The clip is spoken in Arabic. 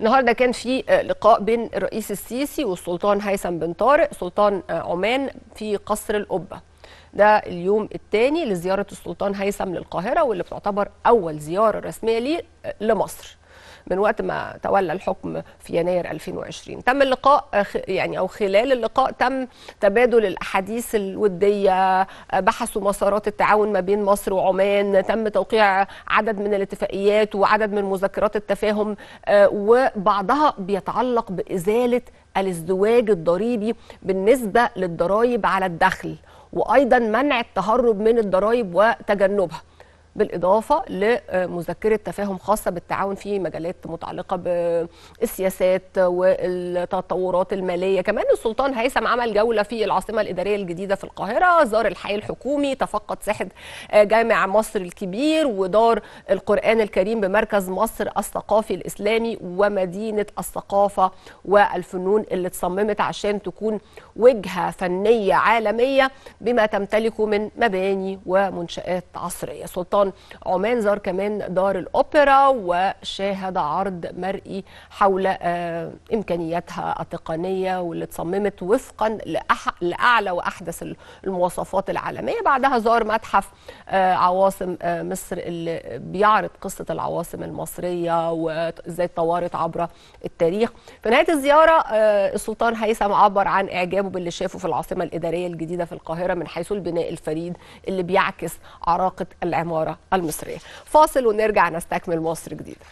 النهارده كان في لقاء بين الرئيس السيسي والسلطان هيثم بن طارق سلطان عمان في قصر القبة. ده اليوم الثاني لزيارة السلطان هيثم للقاهرة واللي بتعتبر أول زيارة رسمية ليه لمصر. من وقت ما تولى الحكم في يناير 2020 تم اللقاء يعني أو خلال اللقاء تم تبادل الأحاديث الودية بحثوا مسارات التعاون ما بين مصر وعمان تم توقيع عدد من الاتفاقيات وعدد من مذكرات التفاهم وبعضها بيتعلق بإزالة الازدواج الضريبي بالنسبة للضرائب على الدخل وأيضا منع التهرب من الضرائب وتجنبها. بالإضافة لمذكرة تفاهم خاصة بالتعاون في مجالات متعلقة بالسياسات والتطورات المالية. كمان السلطان هيثم عمل جولة في العاصمة الإدارية الجديدة في القاهرة. زار الحي الحكومي تفقد ساحة جامع مصر الكبير ودار القرآن الكريم بمركز مصر الثقافي الإسلامي ومدينة الثقافة والفنون اللي اتصممت عشان تكون وجهة فنية عالمية بما تمتلكه من مباني ومنشآت عصرية. سلطان عمان زار كمان دار الأوبرا وشاهد عرض مرئي حول إمكانياتها التقنية واللي اتصممت وفقا لأعلى وأحدث المواصفات العالمية. بعدها زار متحف عواصم مصر اللي بيعرض قصة العواصم المصرية وإزاي اتطورت عبر التاريخ. في نهاية الزيارة السلطان هيثم عبر عن إعجابه باللي شافه في العاصمة الإدارية الجديدة في القاهرة من حيث البناء الفريد اللي بيعكس عراقة العمارة. المصرية. فاصل ونرجع نستكمل مصر جديدة